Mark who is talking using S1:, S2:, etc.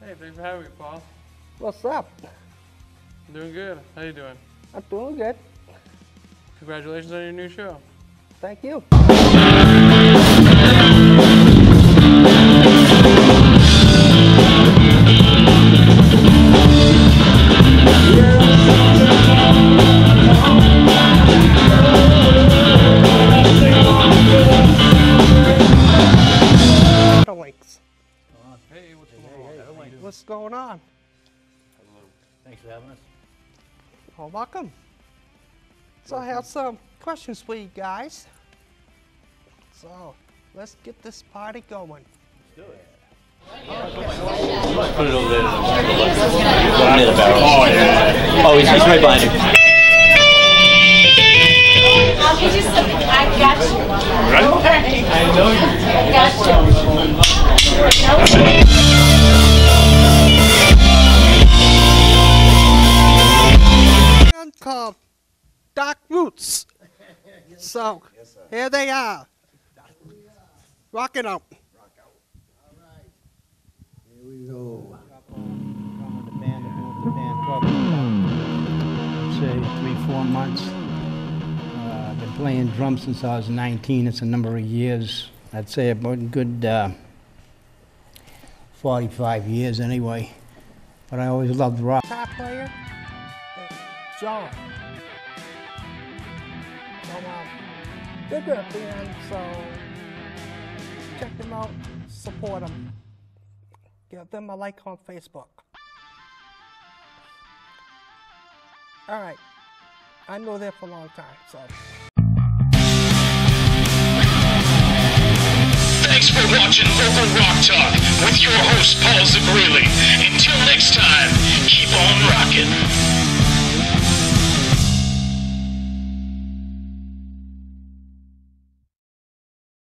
S1: Hey, thanks for having me, Paul.
S2: What's up?
S1: I'm doing good. How you doing?
S2: I'm doing good.
S1: Congratulations on your new show.
S2: Thank you.
S1: What's going on?
S2: Hello.
S3: Thanks for having us.
S2: Well, welcome. So I have some questions for you guys. So let's get this party going.
S3: Let's do it.
S4: Put it over there. Near the barrel. Oh, yeah. Oh, he's, he's right behind you.
S5: Okay, just, I got you. I know you.
S2: band called Dark Roots. So here they are. Rock it out.
S3: Here we go. The band, the band probably, I'd say three, four months. Uh, I've been playing drums since I was 19. It's a number of years. I'd say about a good uh, 45 years anyway. But I always loved rock.
S2: Top player, John. So, um, they're good band, so check them out, support them. Give them a like on Facebook. All right. I know them for a long time, so.
S6: Thanks for watching Local Rock Talk with your host, Paul Zabrilli. Until next time, keep on rocking.